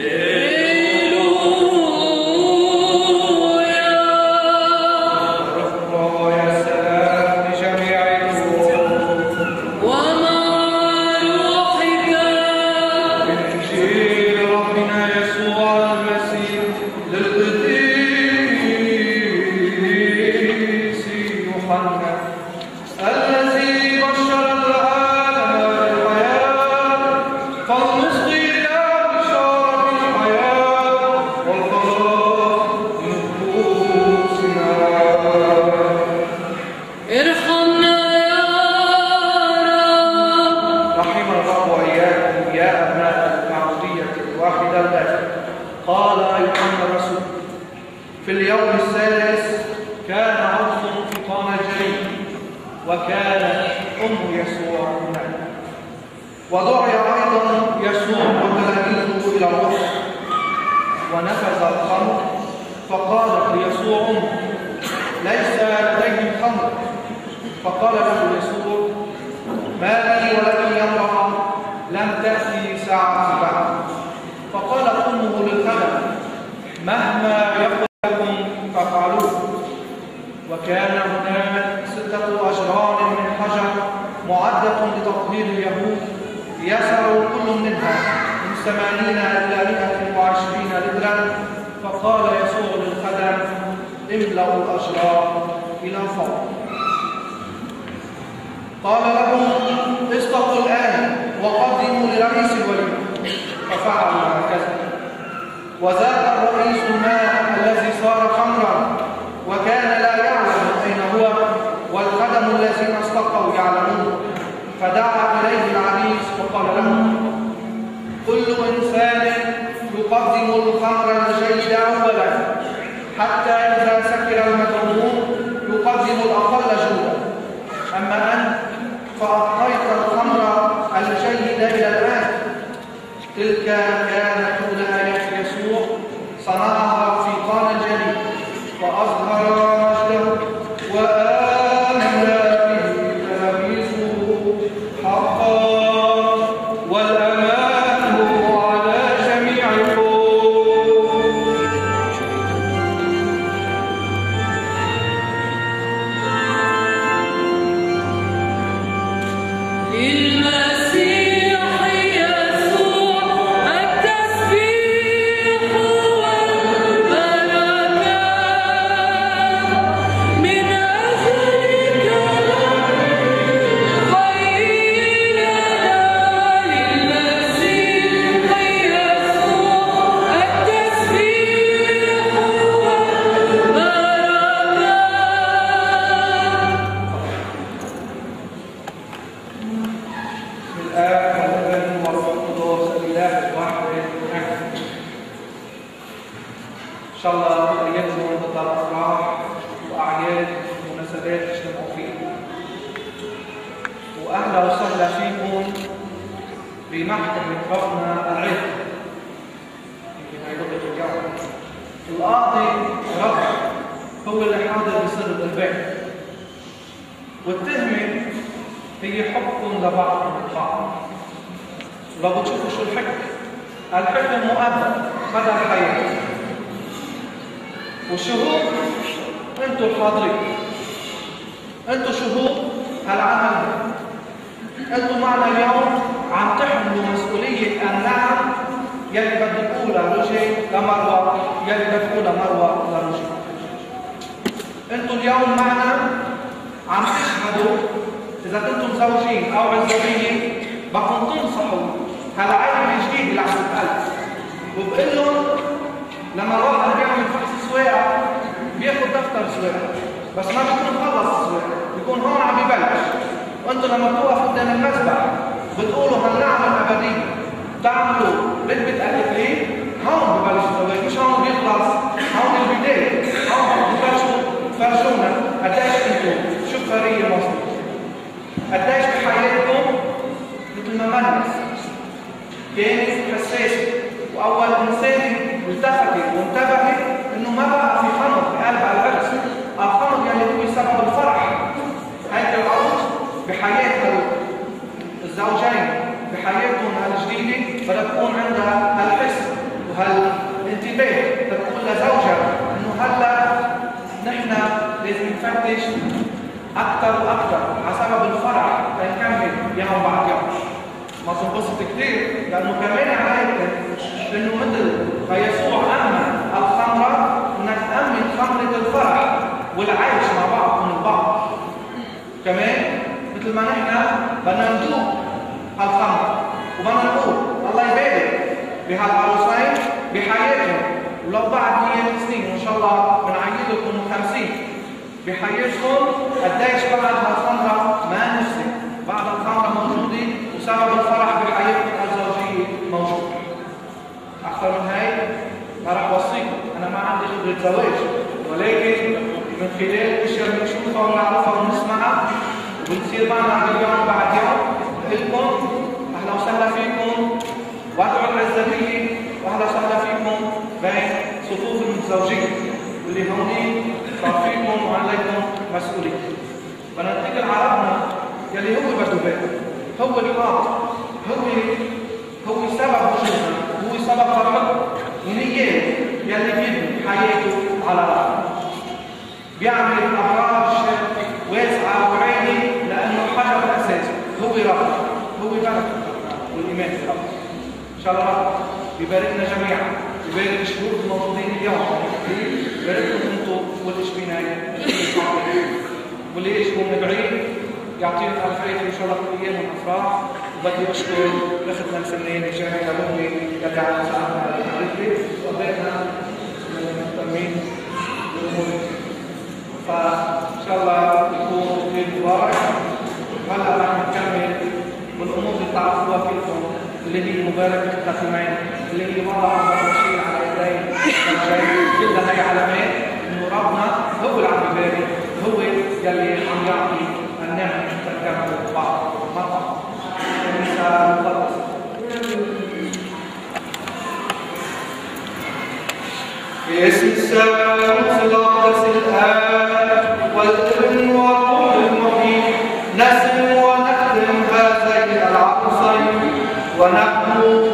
live. الرسول في اليوم الثالث كان عرس في الجليل وكانت أم يسوع هناك. ودعي أيضا يسوع وتلاميذه إلى العرس. ونفذ الخمر فقالت ليسوع أمه ليس لديهم خمر. فقال له يسوع ما لي ولكن يا امرأة لم تأتي ساعتي بعد فقالت أمه للخدم مهما يقل لكم فافعلوه وكان هناك ستة أجران من حجر معدة لتطهير اليهود. يسر كل منها من ثمانين إلى مئة وعشرين لترا. فقال يسوع للخدم املأوا الأجران إلى فوق. قال لهم اسقطوا الآن وقدموا لرئيس الوليمة ففعلوا هكذا. وذاق الرئيس الماء الذي صار خمرا وكان لا يعلم يقدم الخمر الجيد أولا حتى إذا سكر المدعوون يقدم الأقل جودا أما أنت فأعطيت Yeah. إن شاء الله أيامكم ضد الأفراح وأعياد ومناسبات تجتمعوا فيها. وأهلا وسهلا فيكم بمحكمة ربنا العلم. القاضي رب هو اللي حاضر بسر البيت. والتهمة هي حبكم لبعضكم البعض لو بتشوفوا شو الحكم الحكم مؤبد مدى الحياة. والشهود أنتوا الحاضرين أنتوا شهود هالعمل ده. أنتوا معنا اليوم عم تحملوا مسؤولية النعم يلي بدك تقولها رجل لمروة يلي بدك تقولها مروة لرجل أنتوا اليوم معنا عم تشهدوا إذا كنتم زوجين أو عزوبيين بدكم تنصحوا هالعلم الجديد اللي عم يتقال وبقول لهم لما الواحد بيعمل فحص سواقه بياخذ دفتر سواقه بس ما بيكون خلص السواقه بيكون هون عم يبلش. وأنتم لما توقفوا قدام المسبح بتقولوا هالنعمه الابديه تعملوا. رتبه التكليف هون ببلش الزواج مش هون بيخلص هون البداية. هون ببلشوا فرجونا قديش أنتم شكريه مصر قديش بحياتكم مثل ما مرنا كانت يعني حساسه وأول انسان التفتت وانتبهت إنه ما بقى في خنق بقلبها العرس الخنق يلي يعني هو سبب الفرح هيدا العروس بحياتها الزوجين بحياتهم الجديدة بدها تكون عندها هالحس وهالانتباه. تقول لزوجها إنه هلأ نحن لازم نفتش أكثر وأكثر يوم بعد يوم ما تنبسط كثير لأنه كمان علاقه انه مثل ما يسوع امن الخمره انك تامن خمره الفرح والعيش مع بعض من بعض كمان مثل ما نحن بدنا ندوق هالخمر وبدنا نقول الله يبارك بهالعروسين بحياتهم ولو بعد مئة سنين وان شاء الله بنعيد لكم 50 بحياتهم قديش بعد هالخمره ما نفسي بعد الخمره موجوده وسبب الفرح بحياتكم الزوجية موجود أكثر من هيك ما راح أوصيكم. أنا ما عندي خبرة زواج ولكن من خلال الاشياء اللي بنشوفها ونعرفها ونسمعها وبتصير معنا اليوم بعد يوم لكم أهلا وسهلا فيكم. وادعوا العزبية واهلا وسهلا فيكم. بين صفوف المتزوجين. واللي هون صار فيكم وعليكم مسؤوليه بدنا نتكل على ربنا يلي هو بده بيت هو الحاط هو هو سبب وجودنا هو سبب فرحتنا ونيات يلي بيبني حياته على ربنا بيعمل ابراج واسعه وعيني لأنه حجر الاساس هو رب هو بركه والايمان في رب ان شاء الله يباركنا جميعا يبارك الشهود الموجودين اليوم يبارككم أنتم والاشبين هاي واللي يشبه ندعيه يعطيك الخير ان شاء الله كل أيام افراح وبدي اشكر اختنا الفنانه جامعه رومي يلي على مساعدتنا على التعريف وبيتنا من المهتمين بالامور فان شاء الله يكون ليل مبارك هلا رح نكمل والامور اللي تعرفوها فيكم اللي هي مباركه الختمين اللي هي وضع كل هاي علامات انه ربنا هو اللي عم يبارك هو يلي عم يعطي النعمه تتكامل بعض مطعم المثال يسوع الأقدس الآن والابن والروح المحيط نسم ونختم هذين العروسين ونحن